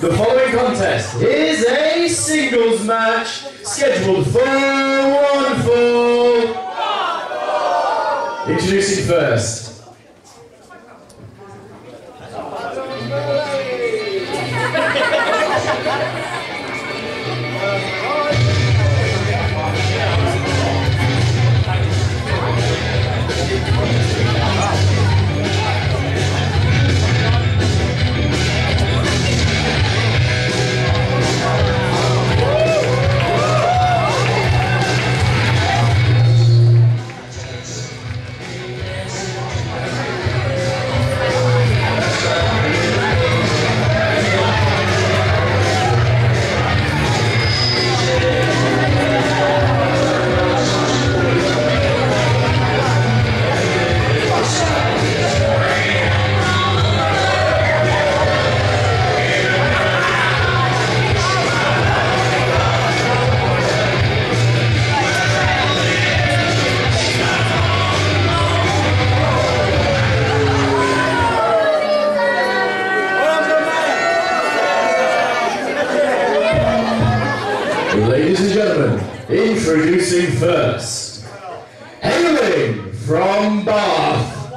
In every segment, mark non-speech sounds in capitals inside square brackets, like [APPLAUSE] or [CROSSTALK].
The following contest is a singles match scheduled for one fall. Introducing first. Introducing first, hailing from Bath,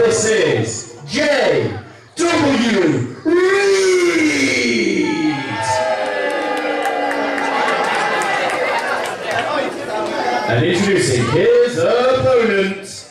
this is J.W. Reid. And introducing his opponent,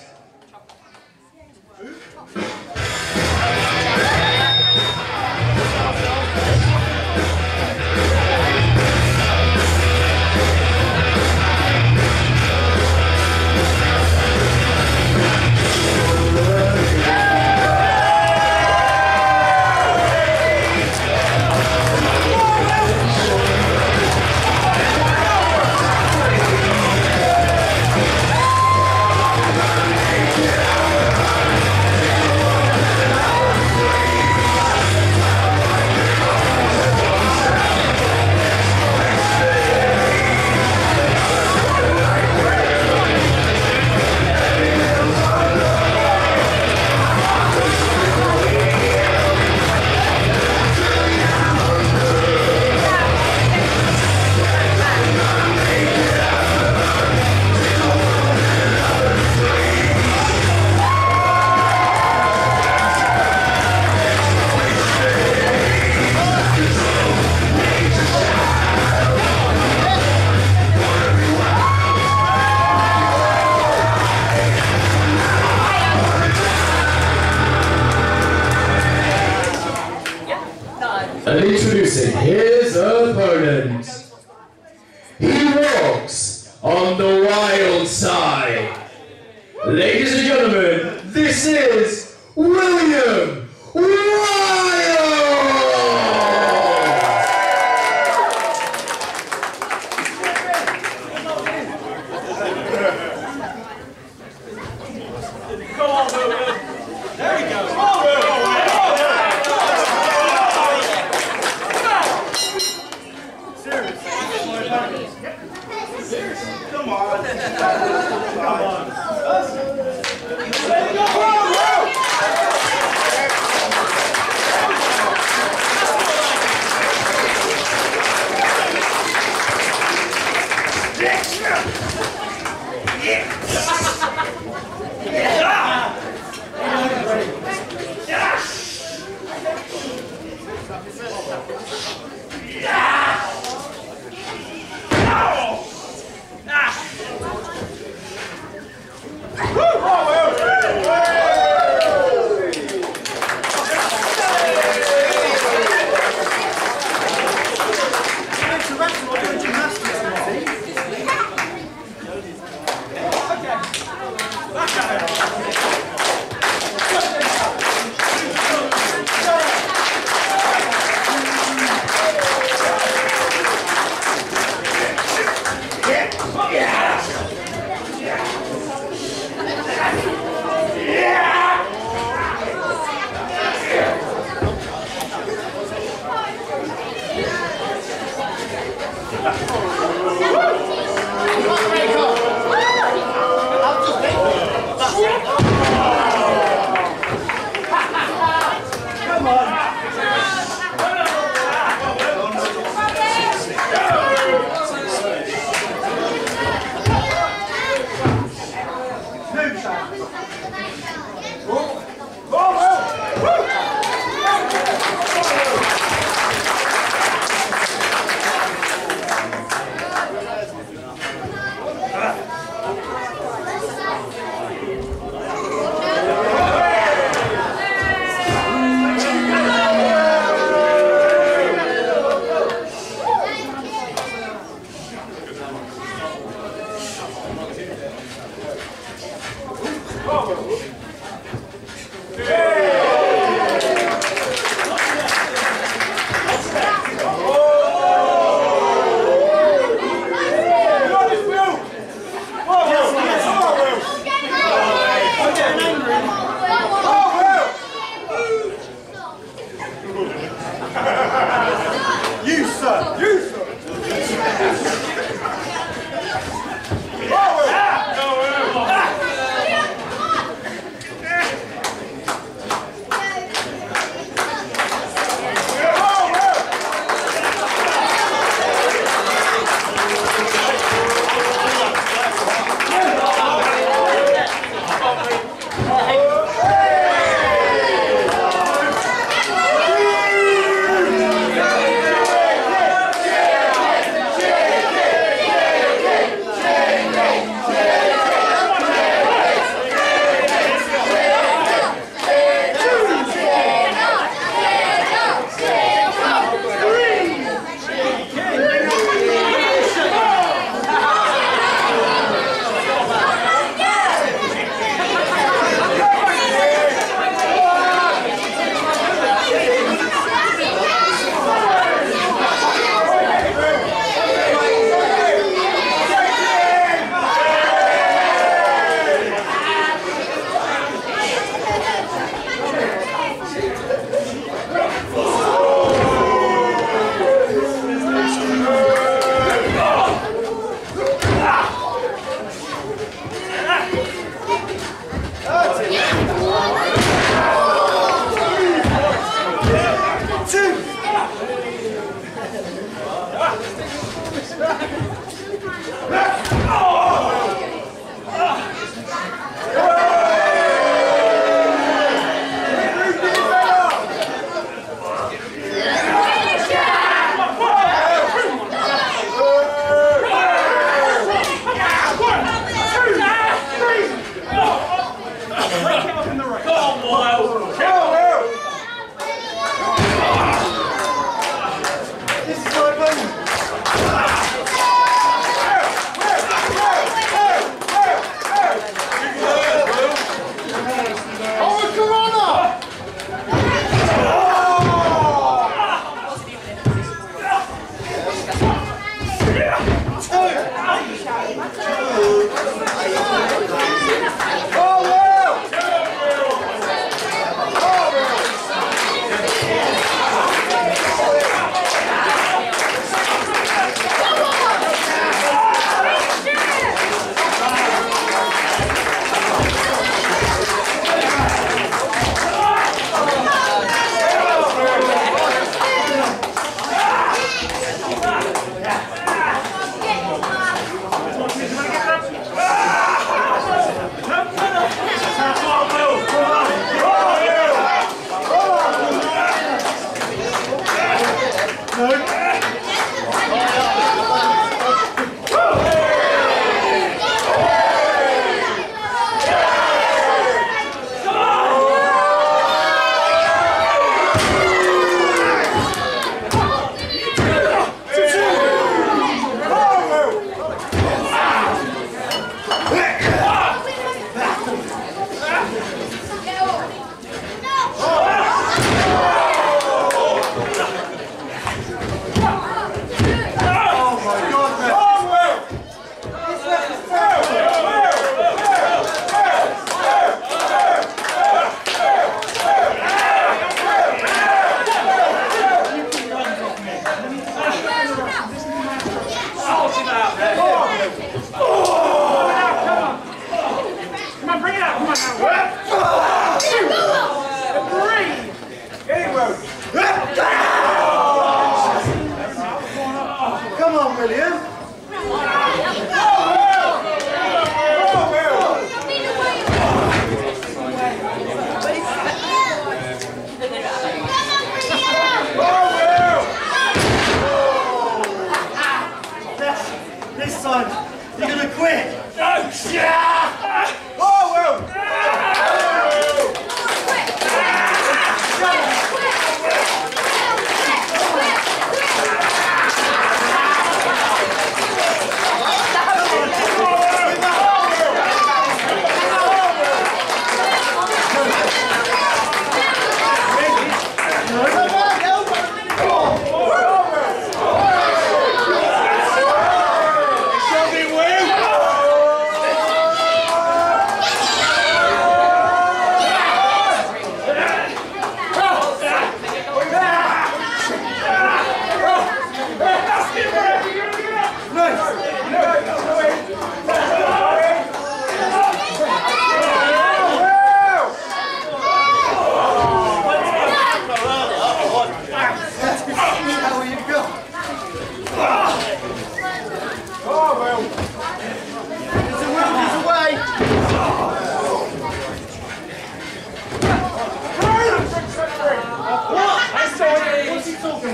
And introducing his opponent. He walks on the wild side. Ladies and gentlemen, this is William Wylde! Come [LAUGHS] on. [LAUGHS] ¡Gracias! Oh, Foi!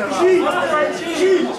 Gilles